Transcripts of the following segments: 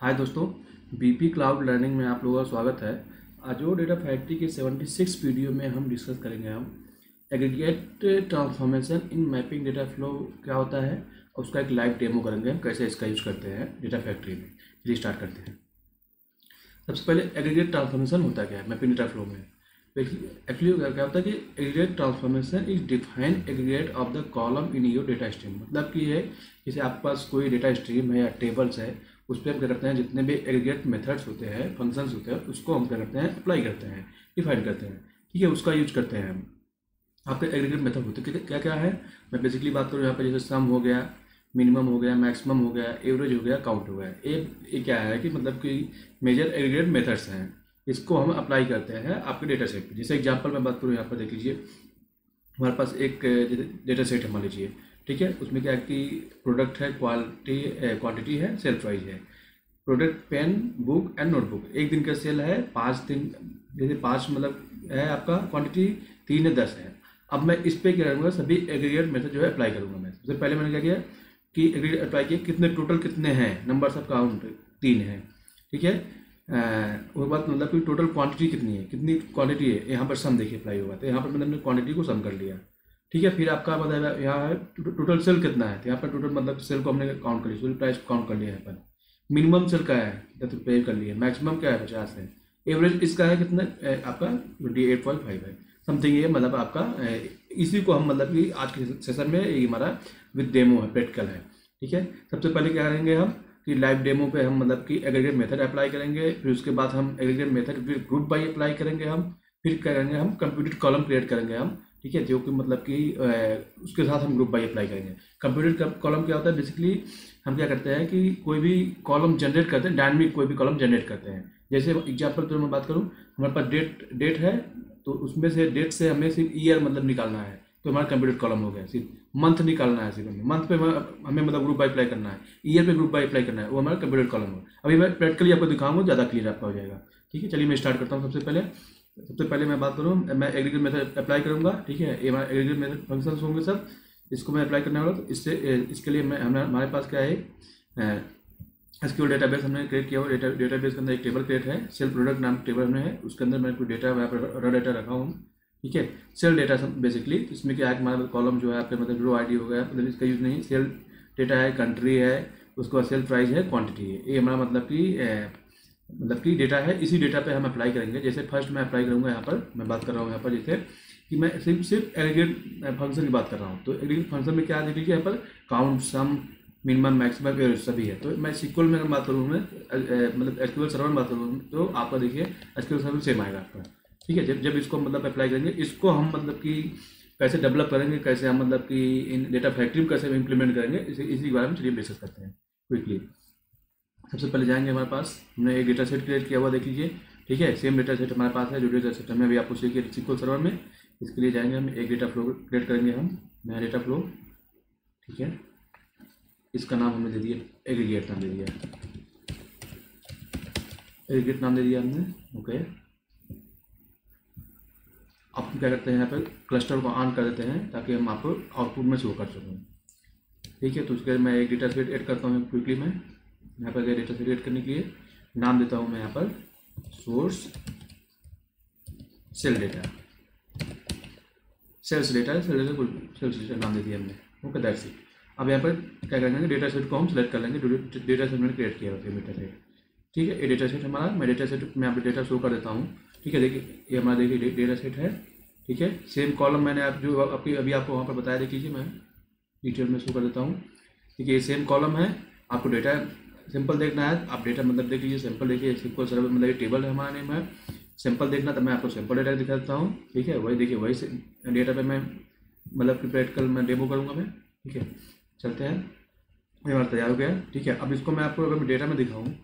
हाय दोस्तों, BP cloud learning में आप लोगों का स्वागत है। आजो डेटा फैक्ट्री के 76 वीडियो में हम डिस्कस करेंगे हम aggregate transformation in mapping data flow क्या होता है और उसका एक लाइव डेमो करेंगे हम, कैसे इसका यूज़ करते हैं डेटा फैक्ट्री में। चलिए स्टार्ट करते हैं। सबसे पहले एग्रीगेट ट्रांसफॉर्मेशन होता क्या है मैपिंग डेटा फ्लो में? एक्चुअली क्या होता है कि aggregate transformation is define aggregate of the column in your data stream. मतलब कि है जैसे आपके पास कोई डेटा स्ट्रीम है या टेबल्स है उस पर हम क्या करते हैं, जितने भी एग्रीगेट मेथड्स होते हैं फ़ंक्शंस होते हैं, उसको हम क्या करते हैं अप्लाई करते हैं डिफाइन करते हैं। ठीक है, उसका यूज़ करते हैं हम। आपके एग्रीगेट मेथड होते हैं क्या क्या है? मैं बेसिकली बात करूँ, यहाँ पर जैसे सम हो गया मिनिमम हो गया मैक्सिमम हो गया एवरेज हो गया काउंट हो गया। ये क्या है कि मतलब कि मेजर एग्रीगेट मेथड्स हैं। इसको हम अप्लाई करते हैं आपके डेटा सेट पर जैसे एग्ज़ाम्पल मैं बात करूँ, यहाँ पर देख लीजिए। हमारे पास एक डेटा सेट है, मान लीजिए। ठीक है? उसमें क्या कि प्रोडक्ट है क्वालिटी क्वांटिटी है सेल प्राइस है। Product pen book and notebook एक दिन का सेल है, पाँच दिन, जैसे पाँच मतलब है आपका क्वांटिटी तीन है दस है। अब मैं इस पर क्या करूँगा, सभी एग्रीगेट मेथड जो है अप्लाई करूँगा मैं। सबसे पहले मैंने क्या किया कि एग्रीगेट अप्लाई किया कितने टोटल कितने हैं। नंबर ऑफ़ काउंट तीन है, ठीक है? उसके बाद मतलब कि टोटल क्वांटिटी कितनी है, कितनी क्वांटिटी है, यहाँ पर सम देखिए अप्लाई हुआ तो यहाँ पर मैंने क्वांटिटी को सम कर लिया। ठीक है, फिर आपका बताया यहाँ है टोटल सेल कितना है? तो यहाँ पर टोटल मतलब सेल को हमने काउंट कर लिया सेल प्राइस काउंट कर लिया है पर। मिनिमम सेल का है? दस रुपये कर लिया मैक्सिमम क्या है? पचास है। एवरेज इसका है कितना? आपका ट्वेंटी एट पॉइंट फाइव है। समथिंग ये मतलब आपका इसी को हम मतलब कि आज के सेशन में ये हमारा विद डेमो है प्रैक्टिकल है। ठीक है? सबसे पहले क्या करेंगे हम? कि लाइव डेमो पे हम मतलब कि एग्रीगेट मेथड अप्लाई करेंगे। फिर उसके बाद हम एग्रीगेट मेथड फिर ग्रुप बाई अप्लाई करेंगे हम। फिर करेंगे हम? कंप्यूटर कॉलम क्रिएट करेंगे हम। ठीक है, जो कि मतलब कि उसके साथ हम ग्रुप बाई अप्लाई करेंगे। कंप्यूटर कॉलम क्या होता है? बेसिकली हम क्या करते हैं कि कोई भी कॉलम जनरेट करते हैं डायनमिक कोई भी कॉलम जनरेट करते हैं। जैसे एग्ज़ाम्पल तो मैं बात करूँ, हमारे पास डेट डेट है तो उसमें से डेट से हमें सिर्फ़ ईयर मतलब निकालना है। तो हमारा कंप्यूटर कॉलम हो गया, सिर्फ़ मंथ निकालना है सिर्फ़ मंथ पे हमें मतलब ग्रुप बाई अप्लाई करना है। ईयर पे ग्रुप बाई अप्लाई करना है, वो हमारा कंप्यूटर कॉलम हो। अभी मैं प्रैक्टिकली आपको दिखाऊँगा, ज़्यादा क्लियर आपका हो जाएगा। ठीक है, चलिए मैं स्टार्ट करता हूँ सबसे पहले। सबसे पहले मैं बात करूँ, मैं एग्रीगेट मेथड अप्लाई करूँगा, ठीक है? ये हमारे एग्रीगेट मेथड फ़ंक्शन होंगे सब। इसको मैं अप्लाई करने वाला तो इससे इसके लिए मैं, हमारे पास क्या है? एसक्यूएल डेटाबेस हमने क्रिएट किया हुआ डेटा डेटाबेस के अंदर एक टेबल क्रिएट है। सेल प्रोडक्ट नाम टेबल में है, उसके अंदर मैं कोई डेटा यहाँ पर रा डेटा रखा हूँ, ठीक है? सेल डेटा बेसिकली इसमें क्या है? हमारा कॉलम जो है, आपके मतलब रो आई हो गया मतलब इसका यूज़ नहीं सेल डेटा है कंट्री है, उसके बाद सेल प्राइस है क्वांटिटी है। ये हमारा मतलब कि मतलब कि डेटा है, इसी डेटा पे हम अप्लाई करेंगे। जैसे फ़र्स्ट मैं अप्लाई करूँगा यहाँ पर, मैं बात कर रहा हूँ यहाँ पर जैसे कि मैं सिर्फ़ सिर्फ़ एग्रीगेट फ़ंक्शन की बात कर रहा हूँ। तो एग्रीगेट फ़ंक्शन में क्या देख लीजिए यहाँ पर count sum minimum maximum average सभी है। तो मैं सिक्वल में बात करूँ, मैं मतलब एसक्यूएल सर्वर में बात करूँ तो आपका देखिए एसक्यूएल सर्वर सेम आएगा आपका। ठीक है? जब जब इसको मतलब अप्लाई करेंगे, इसको हम मतलब कि कैसे डेवलप करेंगे, कैसे हम मतलब कि इन डेटा फैक्ट्री में कैसे इम्प्लीमेंट करेंगे, इसी इसी बारे में चलिए डिस्कस करते हैं क्विकली सबसे पहले जाएँगे हमारे पास। हमने एक डेटा सेट क्रिएट किया हुआ देख लीजिए। ठीक है सेम डेटा सेट हमारे पास है जो डेटा सेट हमें अभी आपको सीखिए सिक्वल सर्वर में। इसके लिए जाएँगे हम, एक डेटा फ्लो क्रिएट करेंगे हम, नया डेटा फ्लो ठीक है, इसका नाम हमने दे दिया एग्रीगेट नाम दे दिया। एग्रीगेट नाम दे दिया हमने ओके अब क्या करते हैं यहाँ पर क्लस्टर को ऑन कर देते हैं ताकि हम आपको आउटपुट में शो कर सकें। ठीक है तो उसके मैं एक डेटा सेट ऐड करता हूँ क्विकली में। यहाँ पर डेटा से क्रिएट करने के लिए। नाम देता हूँ मैं यहाँ पर source sale data sales data sale data sales data नाम दे दिया हमने। ओके दैट्स इट अब यहाँ पर क्या करेंगे? डेटा सेट को हम सेलेक्ट कर लेंगे। डेटा सेट मैंने क्रिएट किया होता है डेटा सेट ठीक है? ये डेटा सेट हमारा मैं डेटा सेट मैं यहाँ पर डेटा शो कर देता हूँ। ठीक है? देखिए, ये हमारा देखिए डेटा सेट है। ठीक है? सेम कॉलम मैंने आप जो आपकी अभी आपको वहाँ पर बताया, देख लीजिए मैं। डिटेल में शो कर देता हूँ। ठीक है ये सेम कॉलम है। आपको डेटा सिंपल देखना है, आप डेटा मतलब देख लीजिए सिंपल देखिए सिंपल सर्वर मतलब ये टेबल है हमारा नेम है सिंपल देखना तो मैं आपको सिंपल डेटा दिखा देता हूँ, ठीक है? वही देखिए, वही डेटा पे मैं मतलब प्रिपेयर प्रैक्टिकल मैं डेमो करूँगा मैं, ठीक है? चलते हैं। ये हमारा तैयार हो गया, ठीक है? अब इसको मैं आपको अगर डेटा में दिखाऊँ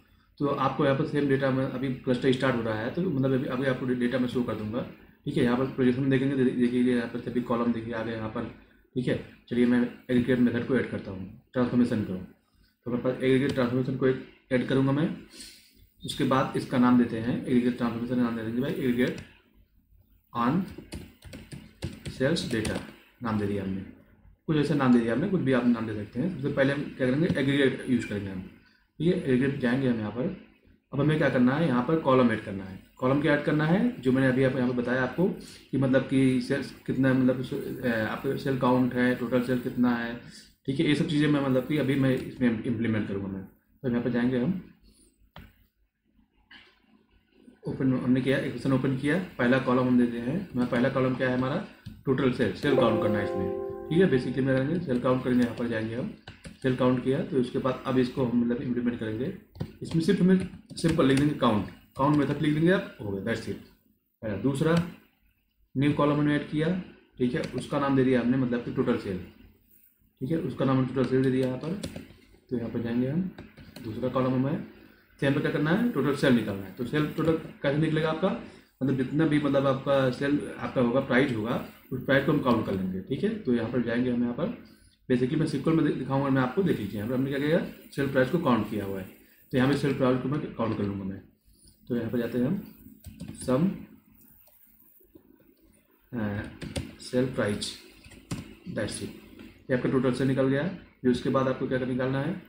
तो आपको यहाँ पर सेम डेटा में अभी क्लस्टर स्टार्ट हो रहा है तो मतलब अभी अभी आपको डेटा में शो कर दूँगा, ठीक है? यहाँ पर प्रोजेक्शन देखेंगे देखिए, यहाँ पर सभी कॉलम देखिए, आगे यहाँ पर, ठीक है? चलिए मैं एग्रीगेट मेथड को ऐड करता हूँ ट्रांसफॉर्मेशन को। तो मेरे पास एग्रीगेट ट्रांसफॉर्मेशन को एक ऐड करूँगा मैं। उसके बाद इसका नाम देते हैं एग्रीगेट ट्रांसफॉर्मेशन नाम दे देंगे भाई एग्रीगेट ऑन सेल्स डेटा नाम दे दिया हमने। कुछ ऐसा नाम दे दिया हमने, कुछ भी आप नाम दे सकते हैं। सबसे पहले हम क्या करेंगे एग्रीगेट यूज़ करेंगे हम। ठीक है एग्रीगेट जाएँगे हम यहाँ पर। अब हमें क्या करना है, यहाँ पर कॉलम ऐड करना है। कॉलम क्या ऐड करना है, जो मैंने अभी आप यहाँ पर बताया आपको कि मतलब कि सेल्स कितना मतलब आपका सेल काउंट है टोटल सेल कितना है ठीक है, ये सब चीज़ें मैं मतलब कि अभी मैं इसमें इम्प्लीमेंट करूँगा मैं। तो यहाँ पर जाएँगे हम। ओपन हमने किया, एक क्वेश्चन ओपन किया। पहला कॉलम हम देते हैं। हमारा पहला कॉलम क्या है हमारा? टोटल सेल सेल काउंट करना है इसमें। ठीक है बेसिकली में सेल काउंट करेंगे, यहाँ पर जाएँगे हम। सेल काउंट किया तो उसके बाद अब इसको हम मतलब इम्प्लीमेंट करेंगे। इसमें सिर्फ़ हमें सिंपल लिख देंगे काउंट काउंट मेथड लिख देंगे आप, हो गया दैट्स इट दूसरा न्यू कॉलम हमने ऐड किया। ठीक है, उसका नाम दे दिया हमने मतलब कि टोटल सेल ठीक है, उसका नाम टोटल सेल दे दिया यहाँ पर। तो यहाँ पर जाएँगे हम। दूसरा कॉलम हमें सेल पर क्या करना है? टोटल सेल निकालना है। तो सेल टोटल कैसे निकलेगा आपका? मतलब जितना भी मतलब आपका सेल आपका होगा प्राइस होगा, उस प्राइस को हम काउंट कर लेंगे, ठीक है? तो यहाँ पर जाएँगे हम यहाँ पर। बेसिकली मैं सिक्वल में दिखाऊँगा, मैं आपको देख लीजिए। यहाँ पर हमने क्या किया? सेल प्राइस को काउंट किया हुआ है। तो यहाँ पर सेल प्राइस को मैं काउंट कर लूँगा मैं। तो यहाँ पर जाते हैं हम। Sum sale price that's it ये आपका टोटल से निकल गया फिर उसके बाद आपको क्या निकालना है?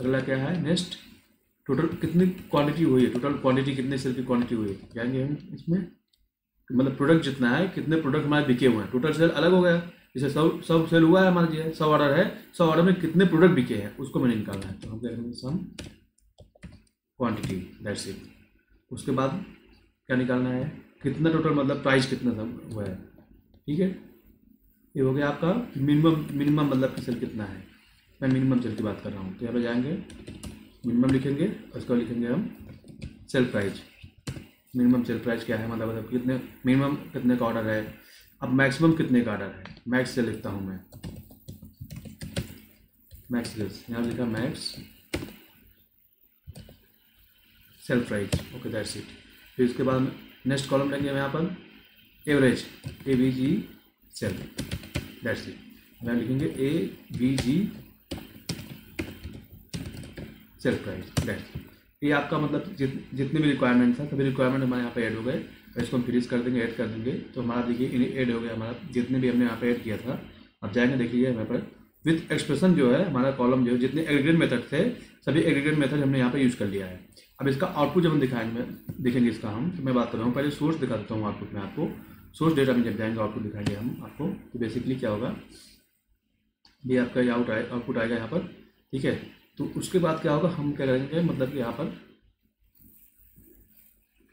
अगला क्या है? नेक्स्ट टोटल कितनी क्वांटिटी हुई है? टोटल क्वांटिटी कितने सेल की क्वांटिटी हुई है? जाएँगे हम इसमें मतलब प्रोडक्ट जितना है, कितने प्रोडक्ट हमारे बिके हुए हैं? टोटल सेल अलग हो गया। जैसे सौ सौ सेल हुआ है मान लीजिए सौ ऑर्डर है सौ ऑर्डर में कितने प्रोडक्ट बिके हैं? उसको मैंने निकालना है। तो हम करेंगे सम क्वांटिटी दैट्स इट उसके बाद क्या निकालना है? कितना टोटल मतलब प्राइस कितना हुआ है? ठीक है? ये हो गया आपका मिनिमम मिनिमम मतलब सेल कितना है? मैं मिनिमम सेल की बात कर रहा हूँ। तो यहाँ पे जाएँगे मिनिमम लिखेंगे और उसको लिखेंगे हम sale price minimum sale price क्या है? मतलब मतलब कितने मिनिमम कितने का ऑर्डर है? अब मैक्सिमम कितने का ऑर्डर है? मैक्स से लिखता हूँ मैं। मैक्स सेल्स यहाँ लिखा max sale price okay that's it फिर उसके बाद नेक्स्ट कॉलम लेंगे हम यहाँ पर। Average A V G sale that's it यहाँ लिखेंगे A V G sale price that's ये आपका मतलब जित, जितने भी रिक्वायरमेंट था सभी रिक्वायरमेंट हमारे यहाँ पे ऐड हो गए। और इसको हम फ्रीज कर देंगे ऐड कर देंगे। तो हमारा देखिए ऐड हो गया हमारा। जितने भी हमने यहाँ पे ऐड किया था अब जाएँगे, देखिए हमारे पर। विथ एक्सप्रेशन जो है, हमारा कॉलम जो है, जितने एग्रीगेट मेथड थे, सभी एग्रीगेट मेथड हमने यहाँ पे यूज़ कर लिया है। अब इसका आउटपुट जब हम दिखाएँगे, देखेंगे इसका हम तो मैं बात कर रहा हूँ। पहले सोर्स दिखा देता हूँ आउटपुट में आपको। सोर्स डेटा में जब जाएँगे आउटपुट दिखाएँगे हम आपको तो बेसिकली क्या होगा। ये आपका ये आउट आए आउटपुट आएगा यहाँ पर, ठीक है? तो उसके बाद क्या होगा, हम क्या करेंगे मतलब कि यहाँ पर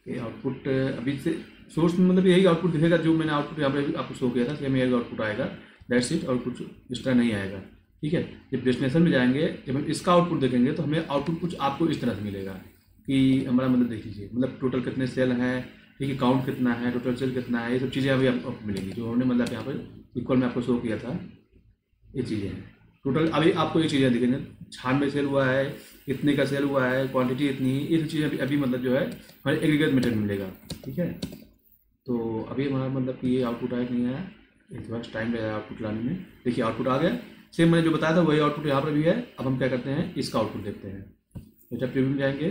ये आउटपुट अभी से सोर्स में मतलब यही आउटपुट दिखेगा, जो मैंने आउटपुट यहाँ पर आपको शो किया था सेम यही आउटपुट आएगा। इट और कुछ इस तरह नहीं आएगा, ठीक है? जब डेस्टिनेशन में जाएँगे, जब हम इसका आउटपुट देखेंगे तो हमें आउटपुट कुछ आपको इस तरह से मिलेगा, कि हमारा मतलब देख लीजिए मतलब टोटल कितने सेल हैं है काउंट कितना है टोटल सेल कितना है, ये सब चीज़ें अभी आपको मिलेंगी। जो हमने मतलब यहाँ पर इक्वल में आपको शो किया था, ये चीज़ें हैं। टोटल अभी आपको ये चीज़ें दिखेंगे। छानवे सेल हुआ है इतने का सेल हुआ है क्वांटिटी इतनी ये सब चीज़ें अभी अभी मतलब जो है, हमारे एग्रीगेट मेथड में मिलेगा, ठीक है? तो अभी हमारा मतलब कि ये आउटपुट आया नहीं आया, एक बार टाइम लगेगा आउटपुट लाने में। देखिए आउटपुट आ गया। सेम मैंने जो बताया था, वही आउटपुट यहाँ पर भी है। अब हम क्या करते हैं, इसका आउटपुट देखते हैं। डेटा प्रीव्यू में जाएँगे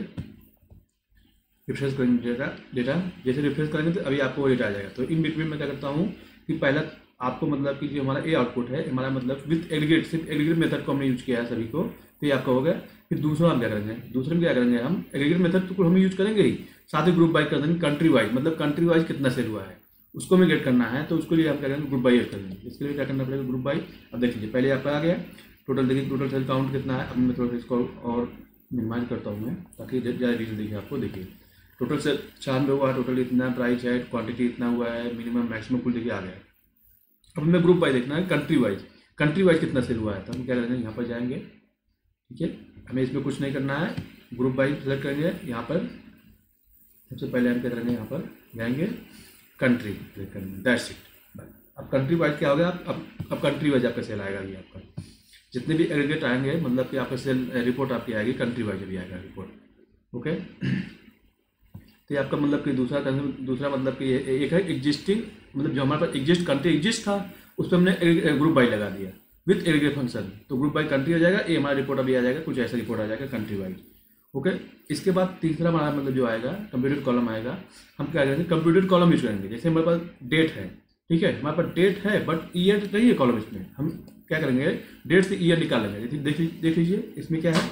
रिफ्रेश करेंगे डेटा डेटा जैसे रिफ्रेश करेंगे तो अभी आपको वो डेटा आ जाएगा। तो इन बिटवीन मैं क्या करता हूँ कि पहला आपको मतलब कि जो हमारा ए आउटपुट है, हमारा मतलब विथ एग्रीगेट सिर्फ़ एग्रीगेट मेथड को हमने यूज़ किया है सभी को तो ये आपका हो गया। फिर दूसरा हम क्या करेंगे? दूसरे में क्या करेंगे? हम एग्रीगेट मेथड तो हम यूज़ करेंगे ही। साथ ही ग्रुप वाइज कर देंगे कंट्री वाइज मतलब कंट्री वाइज कितना सेल हुआ है। उसको हमें गेट करना है तो उसके लिए हम क्या करेंगे? ग्रुप बाई कर देंगे। इसके लिए क्या करना पड़ेगा? ग्रुप बाई अब देख लीजिए पहले आपका आ गया। टोटल देखिए टोटल सेल काउंट कितना है। अब मैं थोड़ा सा इसको और मिनिमाइज करता हूँ मैं, ताकि ज़्यादा डिटेल देखिए आपको, देखिए। टोटल से छियानवे हुआ टोटल इतना प्राइस है क्वांटिटी इतना हुआ है मिनिमम मैक्सिमम कुल देखिए आ गया अब हमें ग्रुप वाइज देखना है कंट्री वाइज कंट्री वाइज कितना सेल हुआ है? तो हम क्या करेंगे यहाँ पर जाएँगे। ठीक है? हमें इसमें कुछ नहीं करना है। ग्रुप वाइज सेलेक्ट करेंगे, यहाँ पर। सबसे पहले हम क्या करेंगे, यहाँ पर जाएँगे। कंट्री क्लिक करेंगे। दैट्स इट अब कंट्री वाइज क्या हो गया? अब अब कंट्री वाइज आपका सेल आएगा ये आपका। जितने भी एग्रीगेट आएँगे मतलब कि आपका सेल रिपोर्ट आपकी आएगी कंट्री वाइज भी आएगा रिपोर्ट ओके तो ये आपका मतलब कि दूसरा कंसेप्ट दूसरा मतलब कि एक है एग्जिस्टिंग मतलब जो हमारे पास एग्जिस्ट कंट्री एग्जिस्ट था, उस पर हमने ग्रुप बाई लगा दिया विथ एग्रीगेट फ़ंक्शन तो ग्रुप बाई कंट्री आ जाएगा ये हमारा रिपोर्ट अभी आ जाएगा, कुछ ऐसा रिपोर्ट आ जाएगा कंट्री वाइज ओके इसके बाद तीसरा हमारा मतलब जो आएगा कंप्यूटर कॉलम आएगा, हम क्या करेंगे कंप्यूटर कॉलम यूज़ करेंगे। जैसे हमारे पास डेट है, ठीक है? हमारे पास डेट है बट ईयर नहीं है कॉलम इसमें। हम क्या करेंगे डेट से ईयर निकालेंगे देख देख लीजिए, इसमें क्या है?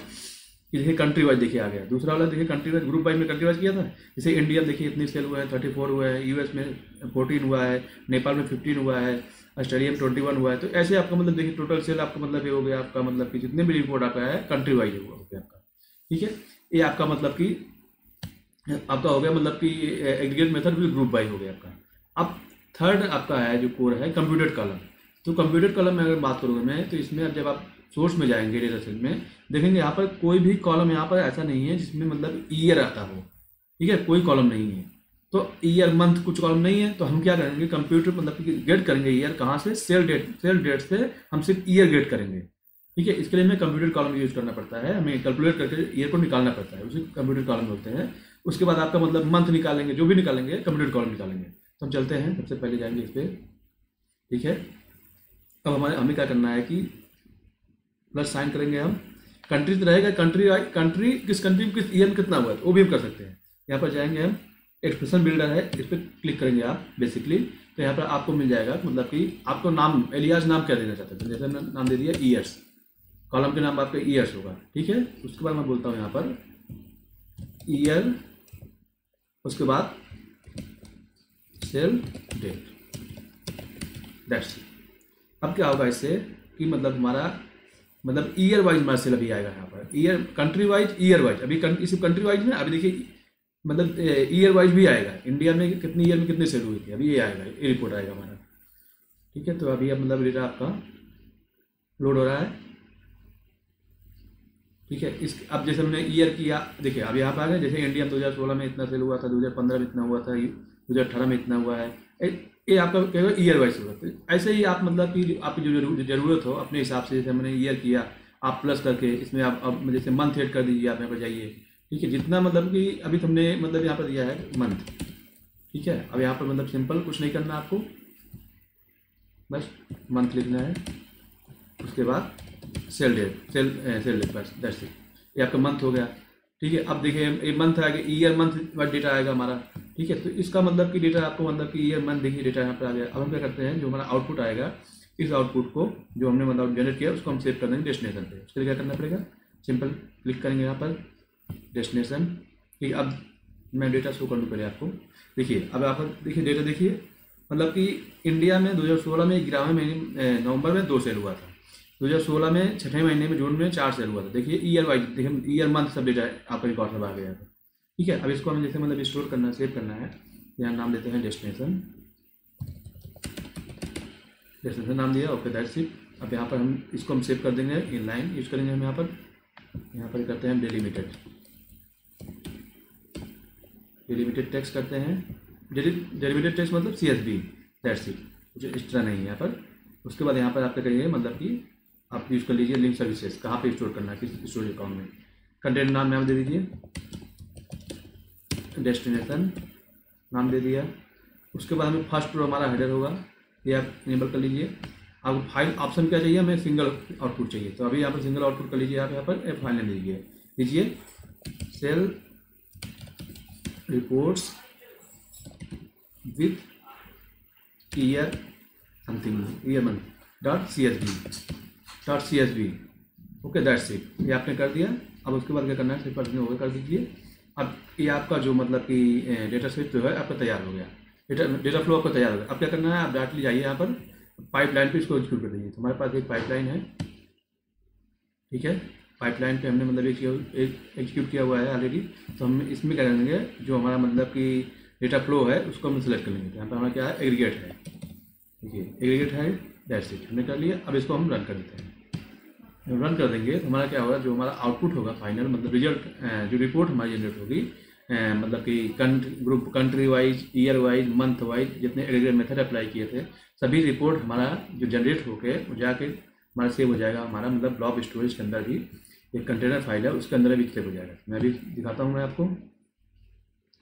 देखिए कंट्री वाइज देखिए आ गया। दूसरा वाला देखिए कंट्री वाइज ग्रुप वाइज में कंट्री वाइज किया था? जैसे इंडिया देखिए इतनी सेल हुआ है थर्टी फोर हुआ है यूएस में फोर्टीन हुआ है नेपाल में फिफ्टीन हुआ है ऑस्ट्रेलिया में ट्वेंटी वन हुआ है। तो ऐसे आपका मतलब देखिए टोटल सेल आपका मतलब ये हो गया, आपका मतलब कि जितने भी रिपोर्ट आपका है कंट्री वाइज हुआ हो गया आपका। ठीक है? ये आपका मतलब कि, आपका हो गया मतलब कि एग्रीगेट मेथड भी ग्रुप वाइज हो गया आपका। अब थर्ड आपका है जो कोर है कंप्यूटर कॉलम तो कंप्यूटर कॉलम में अगर बात करूँगा मैं तो इसमें अब जब आप सोर्स में जाएँगे डेटा सेट में। देखेंगे यहाँ पर कोई भी कॉलम यहाँ पर ऐसा नहीं है जिसमें मतलब ईयर आता हो। ठीक है? कोई कॉलम नहीं है। तो ईयर मंथ कुछ कॉलम नहीं है तो हम क्या करेंगे? कंप्यूटर मतलब गेट करेंगे ईयर कहाँ से? सेल डेट सेल डेट से हम सिर्फ़ ईयर गेट करेंगे। ठीक है? इसके लिए हमें कंप्यूटर कॉलम यूज़ करना पड़ता है। हमें कैलकुलेट करके ईयर को निकालना पड़ता है। उसे कंप्यूटर कॉलम बोलते हैं। उसके बाद आपका मतलब मंथ निकालेंगे, जो भी निकालेंगे कंप्यूटर कॉलम निकालेंगे। तो हम चलते हैं। सबसे पहले जाएँगे इस पर ठीक है? अब हमारे, हमें क्या करना है कि प्लस साइन करेंगे हम। कंट्री तो रहेगा कंट्री कंट्री किस कंट्री में किस ईयर में कितना हुआ है, वो भी हम कर सकते हैं। यहाँ पर जाएँगे हम। एक्सप्रेशन बिल्डर है, इस पर क्लिक करेंगे आप बेसिकली तो यहाँ पर आपको मिल जाएगा मतलब कि आपको नाम एलियाज नाम क्या देना चाहते हैं? तो जैसे हमने नाम दे दिया ईयर्स कॉलम के नाम आपका ईयर्स होगा, ठीक है? उसके बाद मैं बोलता हूँ यहाँ पर ईयर उसके बाद सेल डेट दैट्स अब क्या होगा इससे कि मतलब हमारा मतलब ईयर वाइज हमारा सेल अभी आएगा यहाँ पर। Year country wise year wise अभी इसी कंट्री वाइज में अभी देखिए मतलब ईयर वाइज भी आएगा। इंडिया में कितनी ईयर में कितनी सेल हुई थी? अभी ये आएगा, ये रिपोर्ट आएगा हमारा। ठीक है तो अभी अब मतलब डेटा आपका लोड हो रहा है। ठीक है, इस, अब जैसे हमने ईयर किया, देखिए यहाँ पर आ गए। जैसे इंडिया दो हज़ार सोलह में इतना सेल हुआ था, दो हज़ार पंद्रह में इतना हुआ था दो हज़ार अठारह में इतना हुआ है। ये आपका क्या होगा ईयर वाइज ऐसे ही आप मतलब कि आपकी जो ज़रूरत हो, अपने हिसाब से जैसे हमने ईयर किया, आप प्लस करके इसमें आप अब जैसे मंथ एड कर दीजिए, आप यहाँ पर जाइए। ठीक है, जितना मतलब कि अभी तुमने मतलब यहाँ पर दिया है मंथ ठीक है, अब यहाँ पर मतलब सिंपल कुछ नहीं करना आपको। बस मंथ लिखना है। उसके बाद sale date sale sale date बस इट ये आपका मंथ हो गया। ठीक है, अब देखिए, ये मंथ आ गया ईयर मंथ डेटा आएगा हमारा। ठीक है तो इसका मतलब कि डेटा आपको मतलब कि ईयर मंथ देखिए डेटा यहाँ पर आ गया। अब हम क्या करते हैं, जो हमारा आउटपुट आएगा, इस आउटपुट को जो हमने मतलब जनरेट किया, उसको हम सेव कर देंगे डेस्टिनेशन पे। उसके लिए क्या करना पड़ेगा? सिंपल क्लिक करेंगे यहाँ पर डेस्टिनेशन ठीक, अब मैं डेटा शो कर लूँ पहले आपको। देखिए, अब आप देखिए डेटा देखिए। मतलब कि इंडिया में दो हज़ार सोलह में ग्यारहवें महीने नवंबर में दो सेल हुआ था। 2016 में छठे महीने में जून में चार सेल हुआ था। देखिए ईयर वाइज देखिए ईयर मंथ सब डेटा आपका रिकॉर्ड सब आ गया था ठीक है, अब इसको हमें जैसे मतलब स्टोर करना सेव करना है। यहाँ नाम देते हैं डेस्टिनेशन डेस्टिनेशन नाम दिया ओके दैट सिट अब यहाँ पर हम इसको हम सेव कर देंगे इन लाइन यूज़ करेंगे हम यहाँ पर। यहाँ पर करते हैं डेलीमिटेड डेलीमिटेड टेक्स्ट करते हैं। डेलीमिटेड टेक्स्ट मतलब C S V that's it कुछ एक्स्ट्रा नहीं है यहाँ पर। उसके बाद यहाँ पर आपका करिए मतलब कि आप यूज़ कर लीजिए लिंक सर्विसेज़ कहाँ पे स्टोर करना है, किस स्टोरेज अकाउंट में। कंटेंट नाम नाम दे दीजिए। डेस्टिनेशन, नाम दे दिया। उसके बाद हमें फ़र्स्ट रो हमारा हेडर होगा। ये आप इनेबल कर लीजिए। आपको फ़ाइल ऑप्शन क्या चाहिए? हमें सिंगल आउटपुट चाहिए। तो अभी यहाँ पर सिंगल आउटपुट कर लीजिए। आप यहाँ पर फ़ाइल नेम दीजिए लीजिए sale reports with year something year month dot C S V dot C S V okay that's it ये आपने कर दिया। अब उसके बाद क्या करना है? सिर्फ़ होगा कर दीजिए। अब ये आपका जो मतलब कि डेटा सेट जो है, आपका तैयार हो गया। डेटा डेटा फ्लो आपका तैयार हो गया। अब क्या करना है, आप डायरेक्टली जाइए यहाँ पर पाइपलाइन पे इसको एग्जीक्यूट कर दीजिए। हमारे पास एक पाइपलाइन है, ठीक है? पाइपलाइन पे हमने मतलब एक एग्जीक्यूट किया हुआ है ऑलरेडी तो हम इसमें क्या करेंगे, जो हमारा मतलब कि डेटा फ्लो है, उसको हम सिलेक्ट कर लेंगे। तो यहाँ पर हमारा क्या है एग्रीगेट है। ठीक है? एग्रीगेट है दैट्स इट हमने कर लिया, अब इसको हम रन कर देते हैं। रन कर देंगे। तो हमारा क्या होगा, जो हमारा आउटपुट होगा फाइनल मतलब रिज़ल्ट जो रिपोर्ट हमारी जनरेट होगी मतलब कि group country wise year wise month wise जितने एग्रीगेट मेथड अप्लाई किए थे, सभी रिपोर्ट हमारा जो जनरेट होके जाके हमारा सेव हो जाएगा। हमारा मतलब ब्लॉक स्टोरेज के अंदर भी एक कंटेनर फ़ाइल है, उसके अंदर भी सेव हो जाएगा। मैं अभी दिखाता हूँ मैं आपको।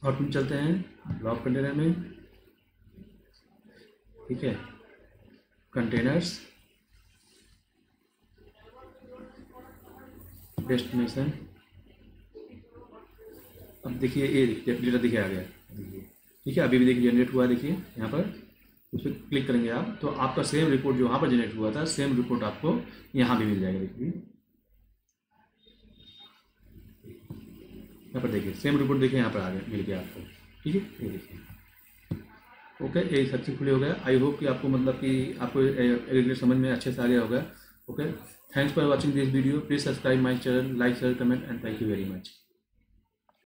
और तुम चलते हैं ब्लॉक कंटेनर में। ठीक है। कंटेनर्स टेस्ट में से अब देखिए ये डेटा देखिए आ गया देखिए ठीक है, अभी भी देखिए जनरेट हुआ देखिए, यहाँ पर। उस पर क्लिक करेंगे आप तो आपका सेम रिपोर्ट जो वहाँ पर जनरेट हुआ था सेम रिपोर्ट आपको यहाँ भी मिल जाएगा, देखिए। यहाँ पर देखिए सेम रिपोर्ट देखिए, यहाँ पर आ गया मिल गया आपको। ठीक है? ये देखिए। ओके ये सक्सेसफुली हो गया। आई होप कि आपको मतलब कि आपको एग्रीगेट समझ में अच्छे से आ गया होगा। Okay Thanks for watching this video. Please subscribe my channel, like, share, comment and thank you very much.